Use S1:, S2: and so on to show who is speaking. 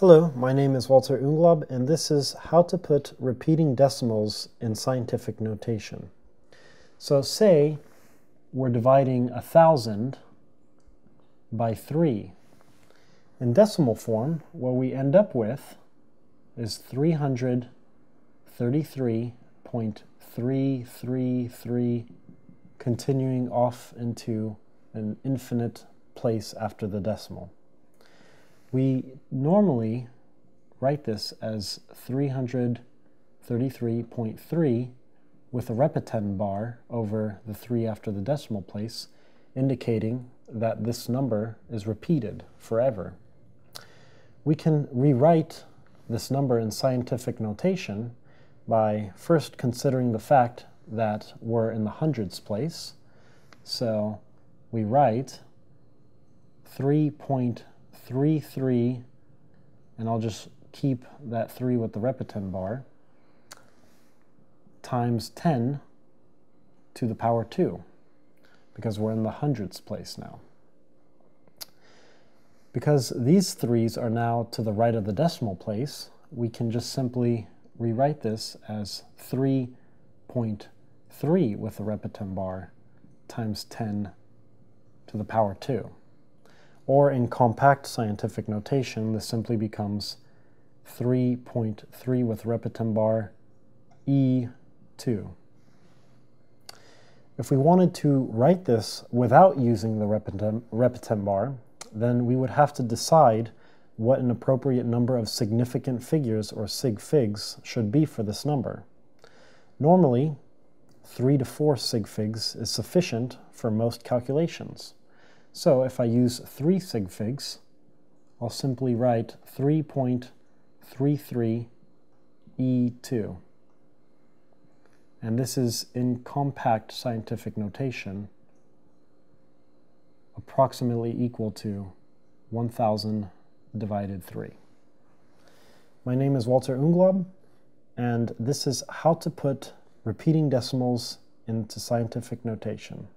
S1: Hello, my name is Walter Unglaub, and this is how to put repeating decimals in scientific notation. So say we're dividing a thousand by three. In decimal form, what we end up with is 333.333 continuing off into an infinite place after the decimal. We normally write this as 333.3 with a repetend bar over the 3 after the decimal place, indicating that this number is repeated forever. We can rewrite this number in scientific notation by first considering the fact that we're in the hundreds place. So we write 3. 3, 3, and I'll just keep that 3 with the repetend bar, times 10 to the power 2, because we're in the hundreds place now. Because these 3's are now to the right of the decimal place, we can just simply rewrite this as 3.3 with the repetend bar times 10 to the power 2. Or in compact scientific notation, this simply becomes 3.3 with repetend bar E2. If we wanted to write this without using the repetend bar, then we would have to decide what an appropriate number of significant figures or sig figs should be for this number. Normally, 3 to 4 sig figs is sufficient for most calculations. So if I use 3 sig figs, I'll simply write 3.33 E2. And this is in compact scientific notation approximately equal to 1000 divided 3. My name is Walter Unglaub, and this is how to put repeating decimals into scientific notation.